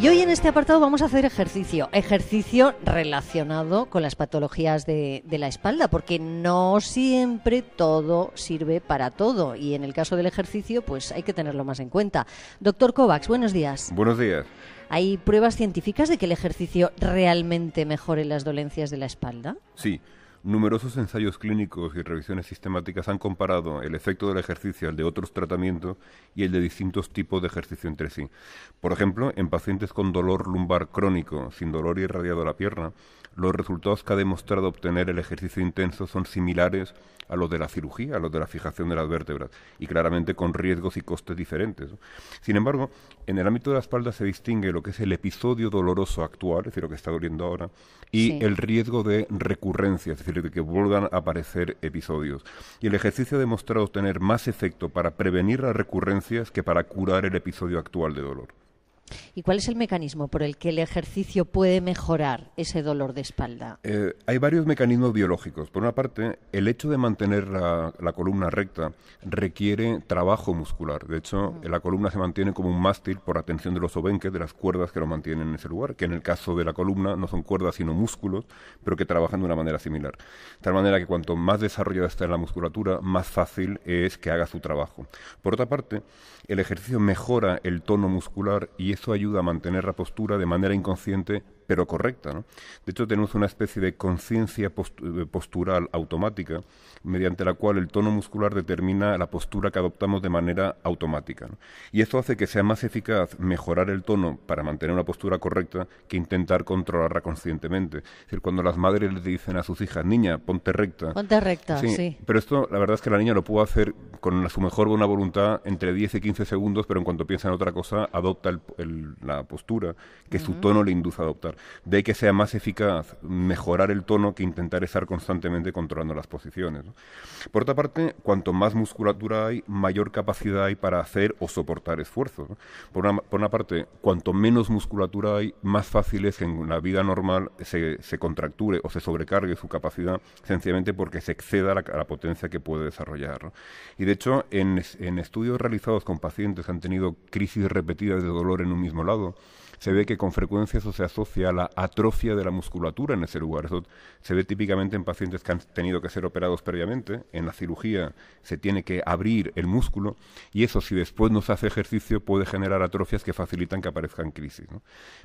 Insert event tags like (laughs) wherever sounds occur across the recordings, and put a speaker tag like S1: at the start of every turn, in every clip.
S1: Y hoy en este apartado vamos a hacer ejercicio, ejercicio relacionado con las patologías de, de, la espalda, porque no siempre todo sirve para todo y en el caso del ejercicio pues hay que tenerlo más en cuenta. Doctor Kovacs, buenos días.
S2: Buenos días.
S1: ¿Hay pruebas científicas de que el ejercicio realmente mejore las dolencias de la espalda?
S2: Sí. Numerosos ensayos clínicos y revisiones sistemáticas han comparado el efecto del ejercicio al de otros tratamientos y el de distintos tipos de ejercicio entre sí. Por ejemplo, en pacientes con dolor lumbar crónico, sin dolor irradiado a la pierna, los resultados que ha demostrado obtener el ejercicio intenso son similares a los de la cirugía, a los de la fijación de las vértebras, y claramente con riesgos y costes diferentes. Sin embargo, en el ámbito de la espalda se distingue lo que es el episodio doloroso actual, es decir, lo que está doliendo ahora, y sí. el riesgo de recurrencia, es decir, de que vuelvan a aparecer episodios. Y el ejercicio ha demostrado tener más efecto para prevenir las recurrencias que para curar el episodio actual de dolor.
S1: ¿Y cuál es el mecanismo por el que el ejercicio puede mejorar ese dolor de espalda?
S2: Eh, hay varios mecanismos biológicos. Por una parte, el hecho de mantener la, la columna recta requiere trabajo muscular. De hecho, la columna se mantiene como un mástil por atención de los obenques, de las cuerdas que lo mantienen en ese lugar, que en el caso de la columna no son cuerdas sino músculos, pero que trabajan de una manera similar. De tal manera que cuanto más desarrollada está en la musculatura, más fácil es que haga su trabajo. Por otra parte, el ejercicio mejora el tono muscular y eso ayuda a mantener la postura de manera inconsciente pero correcta. ¿no? De hecho, tenemos una especie de conciencia post postural automática mediante la cual el tono muscular determina la postura que adoptamos de manera automática. ¿no? Y esto hace que sea más eficaz mejorar el tono para mantener una postura correcta que intentar controlarla conscientemente. Es decir, cuando las madres le dicen a sus hijas, niña, ponte recta.
S1: Ponte recta, sí. sí.
S2: Pero esto, la verdad es que la niña lo puede hacer con su mejor buena voluntad entre 10 y 15 segundos, pero en cuanto piensa en otra cosa, adopta el, el, la postura que uh -huh. su tono le induce a adoptar. De que sea más eficaz mejorar el tono que intentar estar constantemente controlando las posiciones. Por otra parte, cuanto más musculatura hay, mayor capacidad hay para hacer o soportar esfuerzos. Por, una, por, una, parte, cuanto menos musculatura hay, más fácil es en la vida normal se, se contracture o se sobrecargue su capacidad, sencillamente porque se exceda la, la potencia que puede desarrollar. Y de hecho, en, en estudios realizados con pacientes que han tenido crisis repetidas de dolor en un mismo lado, se ve que con frecuencia eso se asocia a la atrofia de la musculatura en ese lugar. Eso se ve típicamente en pacientes que han tenido que ser operados previamente. En la cirugía se tiene que abrir el músculo y eso, si después no se hace ejercicio, puede generar atrofias que facilitan que aparezcan crisis.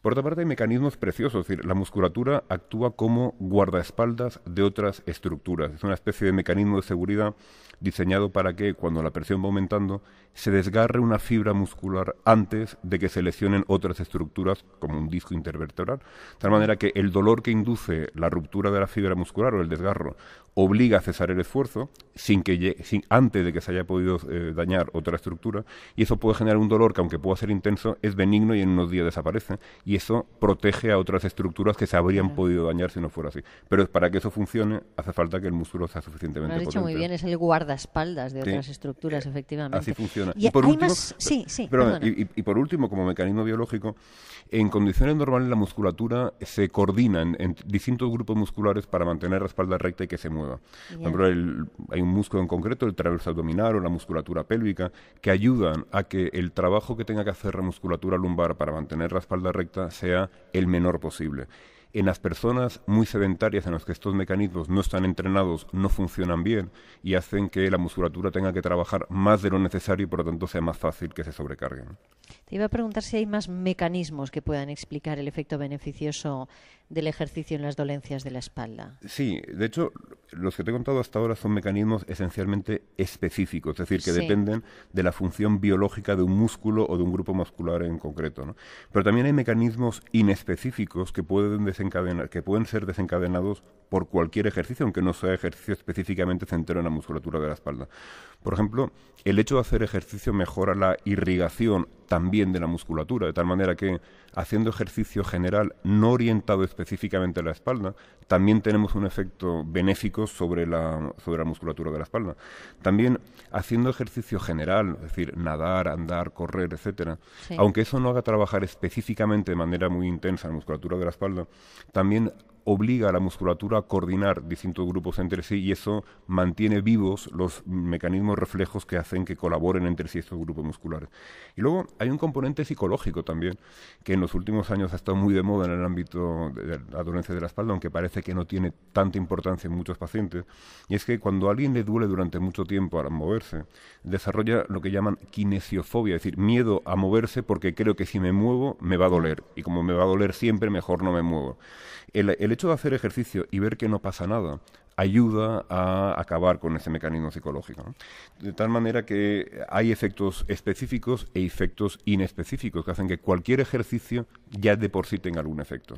S2: Por otra parte, hay mecanismos preciosos. Es decir, la musculatura actúa como guardaespaldas de otras estructuras. Es una especie de mecanismo de seguridad diseñado para que cuando la presión va aumentando se desgarre una fibra muscular antes de que se lesionen otras estructuras como un disco intervertebral, de tal manera que el dolor que induce la ruptura de la fibra muscular o el desgarro obliga a cesar el esfuerzo sin que sin, antes de que se haya podido eh, dañar otra estructura y eso puede generar un dolor que aunque pueda ser intenso es benigno y en unos días desaparece y eso protege a otras estructuras que se habrían claro. podido dañar si no fuera así. Pero para que eso funcione hace falta que el músculo sea suficientemente
S1: Lo has dicho
S2: potente.
S1: muy bien, es el guardaespaldas de otras estructuras, efectivamente.
S2: Así funciona.
S1: Y,
S2: y por último,
S1: más... sí, sí,
S2: y, por último, como mecanismo biológico, en condiciones normales la musculatura se coordina en, en distintos grupos musculares para mantener la espalda recta y que se mueva. Por ejemplo, el, hay un músculo en concreto, el traverso abdominal o la musculatura pélvica, que ayudan a que el trabajo que tenga que hacer la musculatura lumbar para mantener la espalda recta sea el menor posible. En las personas muy sedentarias en las que estos mecanismos no están entrenados, no funcionan bien y hacen que la musculatura tenga que trabajar más de lo necesario y por lo tanto sea más fácil que se sobrecarguen.
S1: Te iba a preguntar si hay más mecanismos que puedan explicar el efecto beneficioso del ejercicio en las dolencias de la espalda.
S2: Sí, de hecho, los que te he contado hasta ahora son mecanismos esencialmente específicos, es decir, que sí. dependen de la función biológica de un músculo o de un grupo muscular en concreto. ¿no? Pero también hay mecanismos inespecíficos que pueden, desencadenar, que pueden ser desencadenados por cualquier ejercicio, aunque no sea ejercicio específicamente centrado en la musculatura de la espalda. Por ejemplo, el hecho de hacer ejercicio mejora la irrigación también de la musculatura, de tal manera que haciendo ejercicio general no orientado específicamente a la espalda, también tenemos un efecto benéfico sobre la, sobre la musculatura de la espalda. También haciendo ejercicio general, es decir, nadar, andar, correr, etcétera, sí. aunque eso no haga trabajar específicamente de manera muy intensa la musculatura de la espalda, también obliga a la musculatura a coordinar distintos grupos entre sí y eso mantiene vivos los mecanismos reflejos que hacen que colaboren entre sí estos grupos musculares. Y luego hay un componente psicológico también, que en los últimos años ha estado muy de moda en el ámbito de la dolencia de la espalda, aunque parece que no tiene tanta importancia en muchos pacientes, y es que cuando a alguien le duele durante mucho tiempo al moverse, desarrolla lo que llaman kinesiofobia, es decir, miedo a moverse porque creo que si me muevo me va a doler, y como me va a doler siempre, mejor no me muevo. Hecho de hacer ejercicio y ver que no pasa nada ayuda a acabar con ese mecanismo psicológico. De tal manera que hay efectos específicos e efectos inespecíficos que hacen que cualquier ejercicio ya de por sí tenga algún efecto.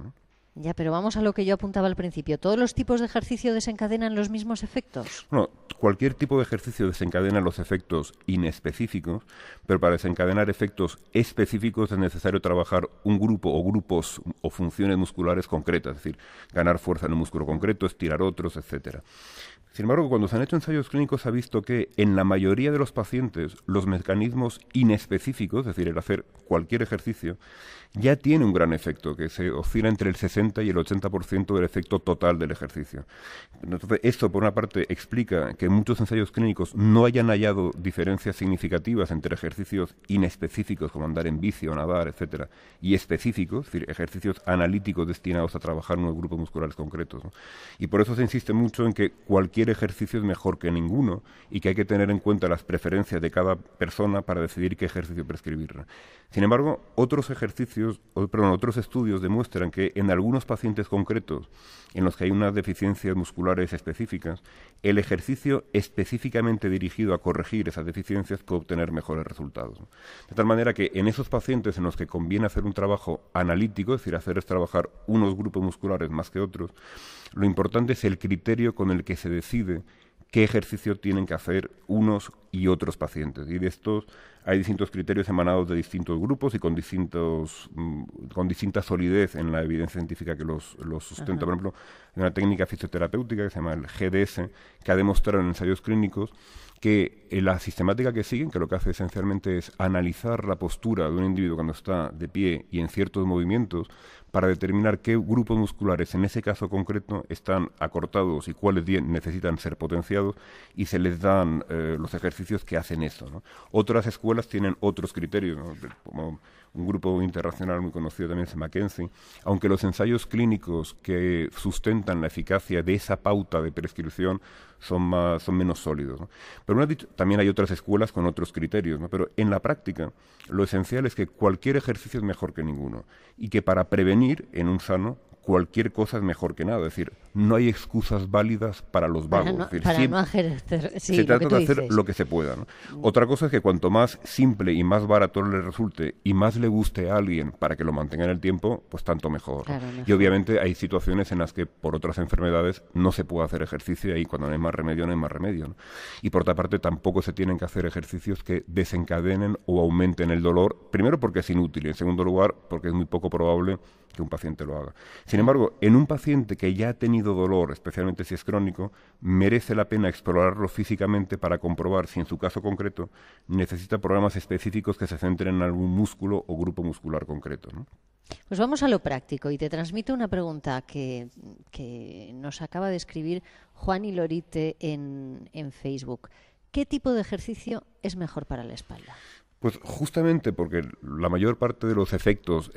S1: Ya, pero vamos a lo que yo apuntaba al principio. ¿Todos los tipos de ejercicio desencadenan los mismos efectos?
S2: Bueno, cualquier tipo de ejercicio desencadena los efectos inespecíficos, pero para desencadenar efectos específicos es necesario trabajar un grupo o grupos o funciones musculares concretas, es decir, ganar fuerza en un músculo concreto, estirar otros, etcétera. Sin embargo, cuando se han hecho ensayos clínicos se ha visto que en la mayoría de los pacientes los mecanismos inespecíficos, es decir, el hacer cualquier ejercicio, ya tiene un gran efecto, que se oscila entre el 60 y el 80% del efecto total del ejercicio. Entonces, esto, por una parte, explica que muchos ensayos clínicos no hayan hallado diferencias significativas entre ejercicios inespecíficos, como andar en bici o nadar, etcétera, y específicos, es decir, ejercicios analíticos destinados a trabajar en unos grupos musculares concretos. Y por eso se insiste mucho en que cualquier ejercicio es mejor que ninguno y que hay que tener en cuenta las preferencias de cada persona para decidir qué ejercicio prescribir. Sin embargo, otros ejercicios, perdón, otros estudios demuestran que en algunos pacientes concretos en los que hay unas deficiencias musculares específicas, el ejercicio específicamente dirigido a corregir esas deficiencias puede obtener mejores resultados. De tal manera que en esos pacientes en los que conviene hacer un trabajo analítico, es decir, hacer es trabajar unos grupos musculares más que otros, lo importante es el criterio con el que se decide qué ejercicio tienen que hacer unos y otros pacientes. Y de estos hay distintos criterios emanados de distintos grupos y con distintos mm, con distinta solidez en la evidencia científica que los, los sustenta. Por ejemplo, hay una técnica fisioterapéutica que se llama el GDS, que ha demostrado en ensayos clínicos que eh, la sistemática que siguen, que lo que hace esencialmente es analizar la postura de un individuo cuando está de pie y en ciertos movimientos, para determinar qué grupos musculares en ese caso concreto están acortados y cuáles necesitan ser potenciados y se les dan eh, los ejercicios que hacen eso. Otras escuelas tienen otros criterios, como un grupo internacional muy conocido también es McKenzie, aunque los ensayos clínicos que sustentan la eficacia de esa pauta de prescripción son, más, son menos sólidos. Pero también hay otras escuelas con otros criterios, pero en la práctica lo esencial es que cualquier ejercicio es mejor que ninguno y que para prevenir en un sano cualquier cosa es mejor que nada. Es decir, no hay excusas válidas para los vagos. se trata de hacer lo que se pueda. Otra cosa es que cuanto más simple y más barato le resulte y más le guste a alguien para que lo mantenga en el tiempo, pues tanto mejor. Y obviamente hay situaciones en las que por otras enfermedades no se puede hacer ejercicio y ahí cuando no hay más remedio no hay más remedio. Y por otra parte tampoco se tienen que hacer ejercicios que desencadenen o aumenten el dolor, primero porque es inútil y en segundo lugar porque es muy poco probable que un paciente lo haga. Sin embargo, en un paciente que ya ha tenido dolor, especialmente si es crónico, merece la pena explorarlo físicamente para comprobar si en su caso concreto necesita programas específicos que se centren en algún músculo o grupo muscular concreto.
S1: Pues vamos a lo práctico y te transmito una pregunta que, nos acaba de escribir Juan y Lorite en, en Facebook. ¿Qué tipo de ejercicio es mejor para la espalda?
S2: Pues justamente porque la mayor parte de los efectos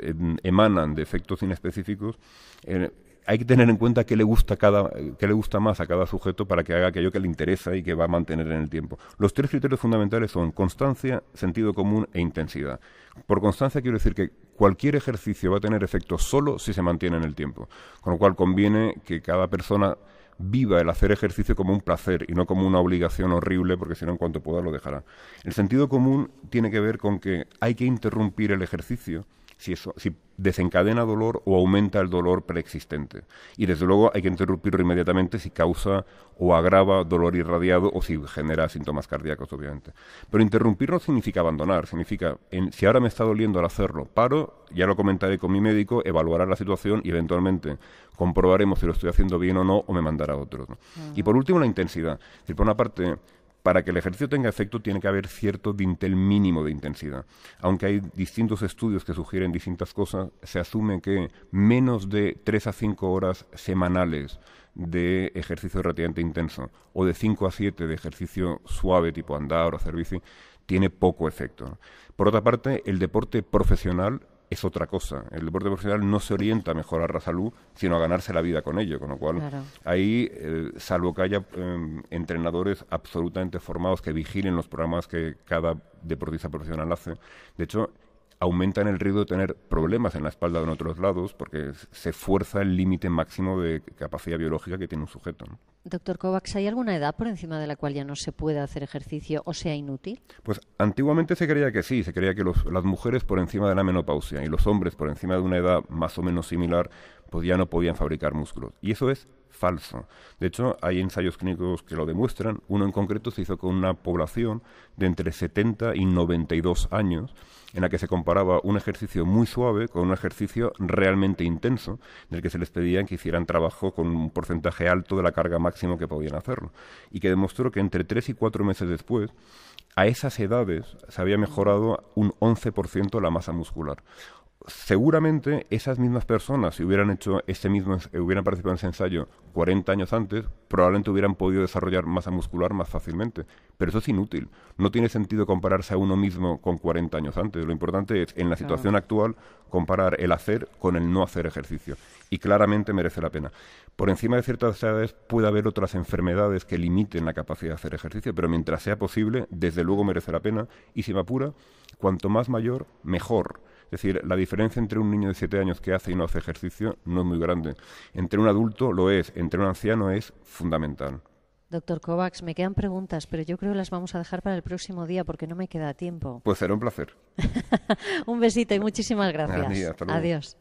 S2: emanan de efectos inespecíficos, eh, hay que tener en cuenta qué le gusta cada, qué le gusta más a cada sujeto para que haga aquello que le interesa y que va a mantener en el tiempo. Los tres criterios fundamentales son constancia, sentido común e intensidad. Por constancia quiero decir que cualquier ejercicio va a tener efecto solo si se mantiene en el tiempo, con lo cual conviene que cada persona viva el hacer ejercicio como un placer y no como una obligación horrible, porque si no, en cuanto pueda lo dejará. El sentido común tiene que ver con que hay que interrumpir el ejercicio si, eso, si desencadena dolor o aumenta el dolor preexistente. Y desde luego hay que interrumpirlo inmediatamente si causa o agrava dolor irradiado o si genera síntomas cardíacos, obviamente. Pero interrumpirlo significa abandonar, significa, en, si ahora me está doliendo al hacerlo, paro, ya lo comentaré con mi médico, evaluará la situación y eventualmente comprobaremos si lo estoy haciendo bien o no o me mandará otro. Y por último, la intensidad. por una parte, para que el ejercicio tenga efecto tiene que haber cierto dintel mínimo de intensidad. Aunque hay distintos estudios que sugieren distintas cosas, se asume que menos de 3 a 5 horas semanales de ejercicio relativamente intenso o de 5 a 7 de ejercicio suave tipo andar o hacer bici tiene poco efecto. Por otra parte, el deporte profesional es otra cosa. El deporte profesional no se orienta a mejorar la salud, sino a ganarse la vida con ello. Con lo cual, ahí, eh, salvo que haya em, entrenadores absolutamente formados que vigilen los programas que cada deportista profesional hace, de hecho, aumentan el riesgo de tener problemas en la espalda en otros lados porque se fuerza el límite máximo de capacidad biológica que tiene un sujeto.
S1: Doctor Kovacs, ¿hay alguna edad por encima de la cual ya no se puede hacer ejercicio o sea inútil?
S2: Pues antiguamente se creía que sí, se creía que las mujeres por encima de la menopausia y los hombres por encima de una edad más o menos similar pues ya no podían fabricar músculos. Y eso es falso. De hecho, hay ensayos clínicos que lo demuestran. Uno en concreto se hizo con una población de entre 70 y 92 años, en la que se comparaba un ejercicio muy suave con un ejercicio realmente intenso, en el que se les pedía que hicieran trabajo con un porcentaje alto de la carga máxima que podían hacerlo. Y que demostró que entre 3 y 4 meses después, a esas edades se había mejorado un 11% la masa muscular seguramente esas mismas personas, si hubieran hecho ese mismo, hubieran participado en ese ensayo 40 años antes, probablemente hubieran podido desarrollar masa muscular más fácilmente. Pero eso es inútil. No tiene sentido compararse a uno mismo con 40 años antes. Lo importante es, en la situación actual, comparar el hacer con el no hacer ejercicio. Y claramente merece la pena. Por encima de ciertas edades puede haber otras enfermedades que limiten la capacidad de hacer ejercicio, pero mientras sea posible, desde luego merece la pena. Y si me apura, cuanto más mayor, mejor es decir, la diferencia entre un niño de 7 años que hace y no hace ejercicio no es muy grande. Entre un adulto lo es, entre un anciano es fundamental.
S1: Doctor Kovacs, me quedan preguntas, pero yo creo que las vamos a dejar para el próximo día porque no me queda tiempo.
S2: Pues será un placer. (laughs)
S1: un besito y muchísimas gracias. Adiós.